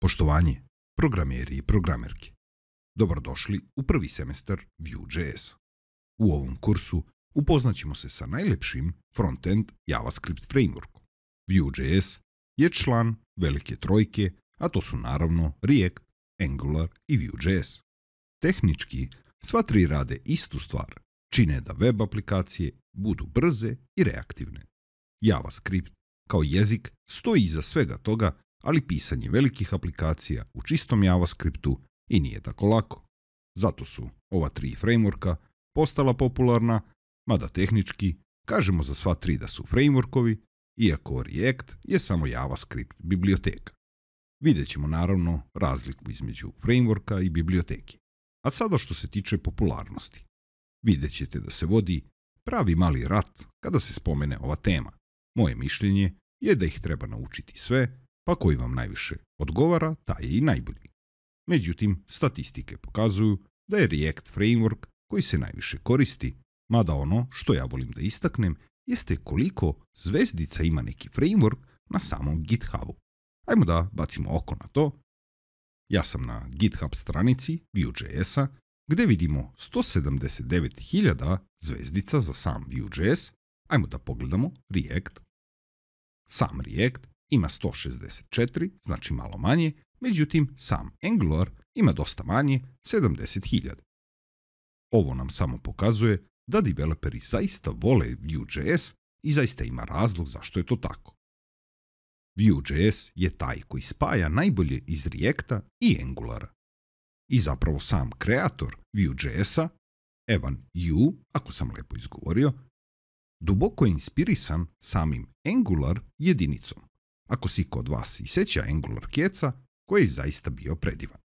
Poštovanje, programeri i programerke. Dobrodošli u prvi semestar Vue.js. U ovom kursu upoznaćemo se sa najlepšim frontend JavaScript frameworkom. Vue.js je član velike trojke, a to su naravno React, Angular i Vue.js. Tehnički, sva tri rade istu stvar, čine da web aplikacije budu brze i reaktivne. JavaScript kao jezik stoji iza svega toga ali pisanje velikih aplikacija u čistom JavaScriptu i nije tako lako. Zato su ova tri frameworka postala popularna, mada tehnički kažemo za sva tri da su frameworkovi, iako React je samo JavaScript biblioteka. Vidjet ćemo naravno razliku između frameworka i biblioteke. A sada što se tiče popularnosti. Vidjet ćete da se vodi pravi mali rat kada se spomene ova tema. Moje mišljenje je da ih treba naučiti sve, pa koji vam najviše odgovara, taj je i najbolji. Međutim, statistike pokazuju da je React framework koji se najviše koristi, mada ono što ja volim da istaknem jeste koliko zvezdica ima neki framework na samom GitHubu. Ajmo da bacimo oko na to. Ja sam na GitHub stranici Vue.js-a gdje vidimo 179.000 zvezdica za sam Vue.js. Ajmo da pogledamo React. Sam React ima 164, znači malo manje, međutim sam Angular ima dosta manje, 70.000. Ovo nam samo pokazuje da developeri zaista vole Vue.js i zaista ima razlog zašto je to tako. Vue.js je taj koji spaja najbolje iz Reacta i Angulara. I zapravo sam kreator Vue.js-a, Evan Yu, ako sam lepo izgovorio, duboko je inspirisan samim Angular jedinicom ako si kod vas i seća Angular Kjeca, koji je zaista bio predivan.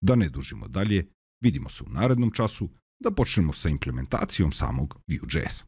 Da ne dužimo dalje, vidimo se u narednom času da počnemo sa implementacijom samog Vue.js.